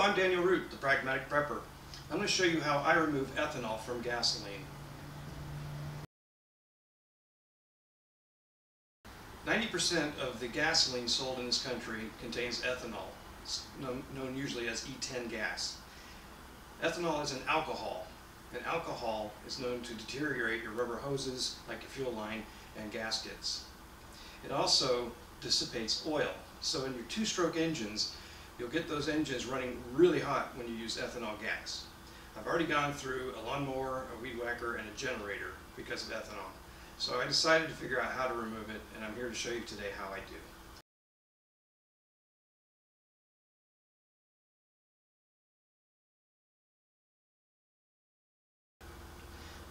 I'm Daniel Root, the Pragmatic Prepper. I'm going to show you how I remove ethanol from gasoline. 90% of the gasoline sold in this country contains ethanol, known, known usually as E10 gas. Ethanol is an alcohol. and alcohol is known to deteriorate your rubber hoses, like your fuel line, and gaskets. It also dissipates oil. So in your two-stroke engines, you'll get those engines running really hot when you use ethanol gas. I've already gone through a lawnmower, a weed whacker, and a generator because of ethanol. So I decided to figure out how to remove it, and I'm here to show you today how I do.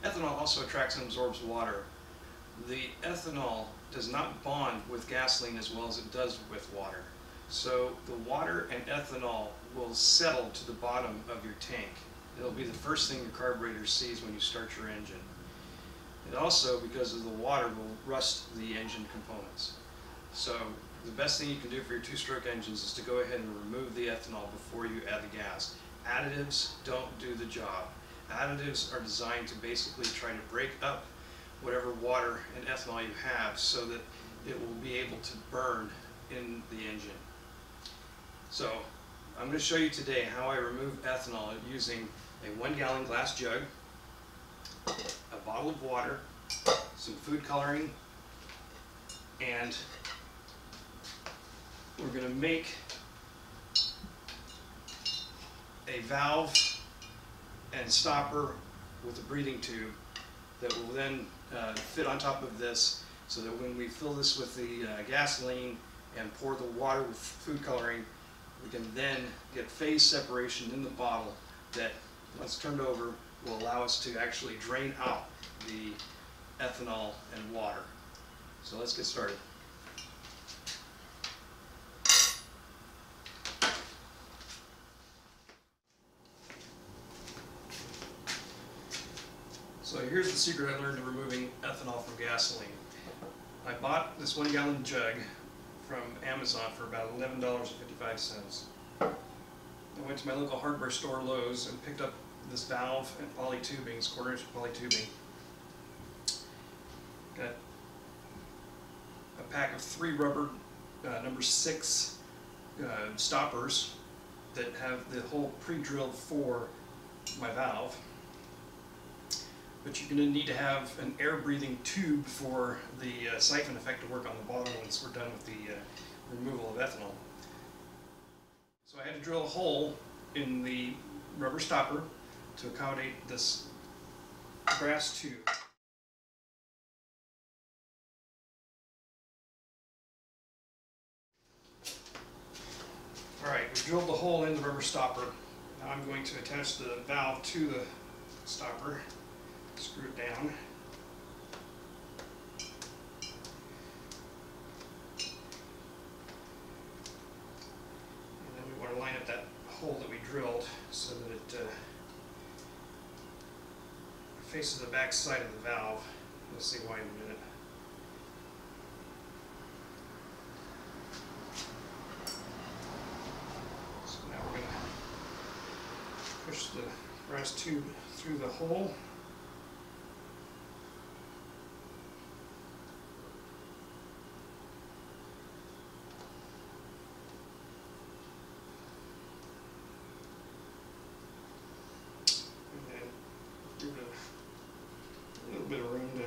Ethanol also attracts and absorbs water. The ethanol does not bond with gasoline as well as it does with water. So the water and ethanol will settle to the bottom of your tank. It'll be the first thing your carburetor sees when you start your engine. It also, because of the water, will rust the engine components. So the best thing you can do for your two-stroke engines is to go ahead and remove the ethanol before you add the gas. Additives don't do the job. Additives are designed to basically try to break up whatever water and ethanol you have so that it will be able to burn in the engine. So I'm going to show you today how I remove ethanol using a one gallon glass jug a bottle of water, some food coloring, and we're going to make a valve and stopper with a breathing tube that will then uh, fit on top of this so that when we fill this with the uh, gasoline and pour the water with food coloring, we can then get phase separation in the bottle that once turned over will allow us to actually drain out the ethanol and water. So let's get started. So here's the secret I learned to removing ethanol from gasoline. I bought this one gallon jug from Amazon for about $11.55. I went to my local hardware store, Lowe's, and picked up this valve and poly tubing, quarter inch poly tubing. Got a pack of three rubber uh, number six uh, stoppers that have the hole pre-drilled for my valve. But you're going to need to have an air breathing tube for the uh, siphon effect to work on the bottom once we're done with the uh, removal of ethanol. So I had to drill a hole in the rubber stopper to accommodate this brass tube. Alright, we've drilled the hole in the rubber stopper. Now I'm going to attach the valve to the stopper, screw it down. And then we want to line up that hole that we drilled so that it uh, faces the back side of the valve. You'll see why in a minute. So now we're going to push the brass tube through the hole. Bit of room to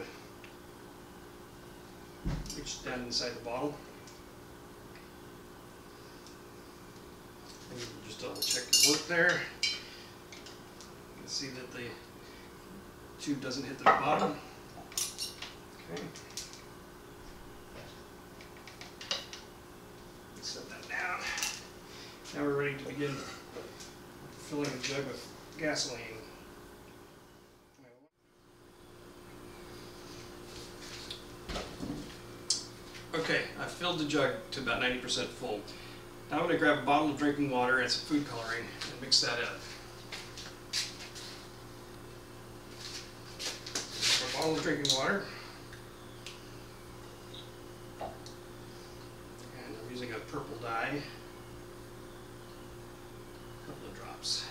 reach down inside the bottle. And just double check the work there. You can see that the tube doesn't hit the bottom. Okay. Set that down. Now we're ready to begin filling the jug with gasoline. Okay, I filled the jug to about 90% full. Now I'm going to grab a bottle of drinking water and some food coloring and mix that up. A bottle of drinking water. And I'm using a purple dye. A couple of drops.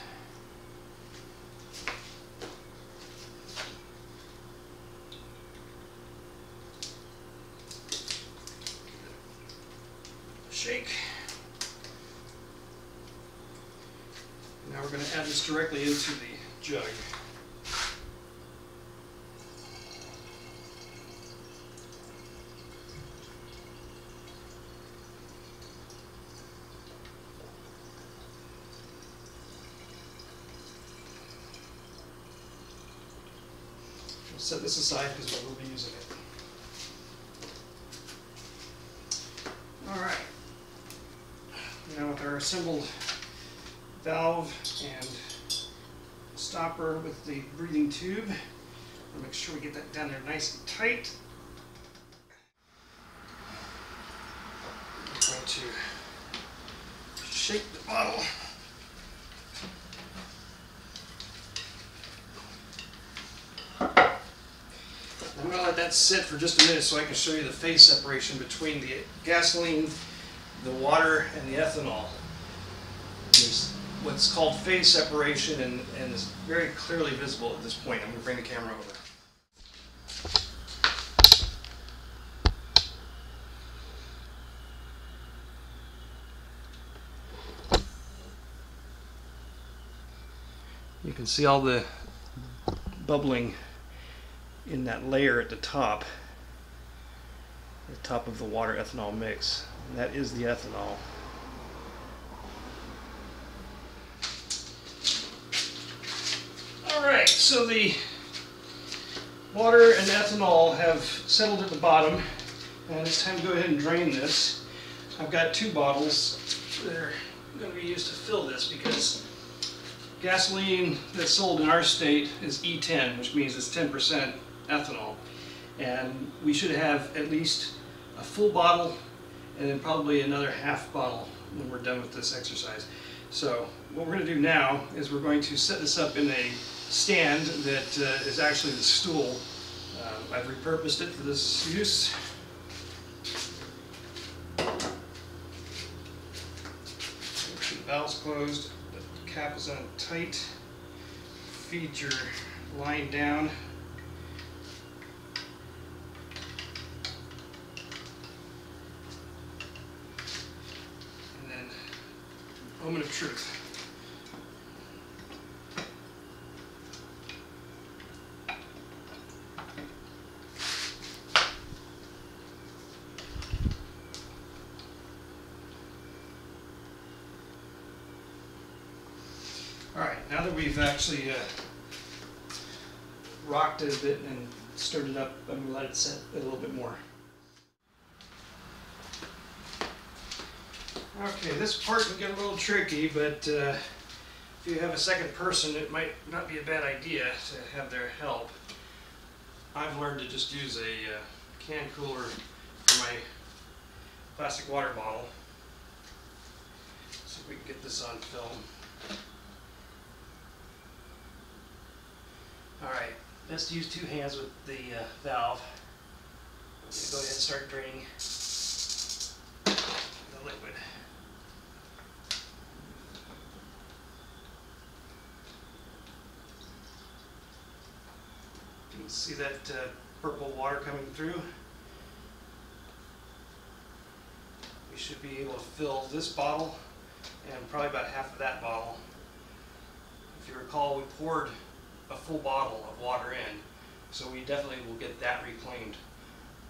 Shake. Now we're going to add this directly into the jug. Set this aside because we will be using it. All right. Now with our assembled valve and stopper with the breathing tube, we'll make sure we get that down there nice and tight. I'm going to shake the bottle. I'm gonna let that sit for just a minute so I can show you the phase separation between the gasoline, the water, and the ethanol. There's what's called phase separation and, and is very clearly visible at this point. I'm gonna bring the camera over. You can see all the bubbling in that layer at the top, the top of the water ethanol mix. And that is the ethanol. All right, so the water and ethanol have settled at the bottom, and it's time to go ahead and drain this. I've got two bottles that are going to be used to fill this because gasoline that's sold in our state is E10, which means it's 10% ethanol. And we should have at least a full bottle and then probably another half bottle when we're done with this exercise. So what we're going to do now is we're going to set this up in a stand that uh, is actually the stool. Uh, I've repurposed it for this use. The valve's closed, the cap is on tight. Feed your line down and then moment of truth. All right, now that we've actually uh, rocked it a bit and stirred it up, I'm let it set a little bit more. Okay, this part can get a little tricky, but uh, if you have a second person, it might not be a bad idea to have their help. I've learned to just use a uh, can cooler for my plastic water bottle. See if we can get this on film. All right, best to use two hands with the uh, valve. Go ahead and start draining the liquid. You can see that uh, purple water coming through. We should be able to fill this bottle and probably about half of that bottle. If you recall, we poured a full bottle of water in, so we definitely will get that reclaimed.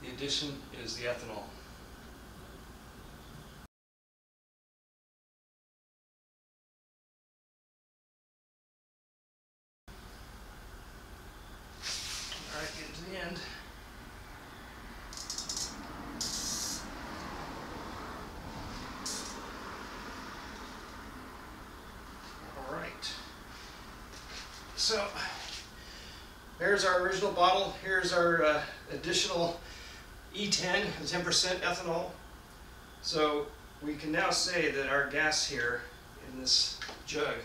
The addition is the ethanol. All right, getting to the end. All right. So, there's our original bottle. Here's our uh, additional E10, 10% ethanol. So we can now say that our gas here in this jug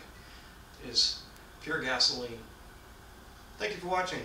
is pure gasoline. Thank you for watching.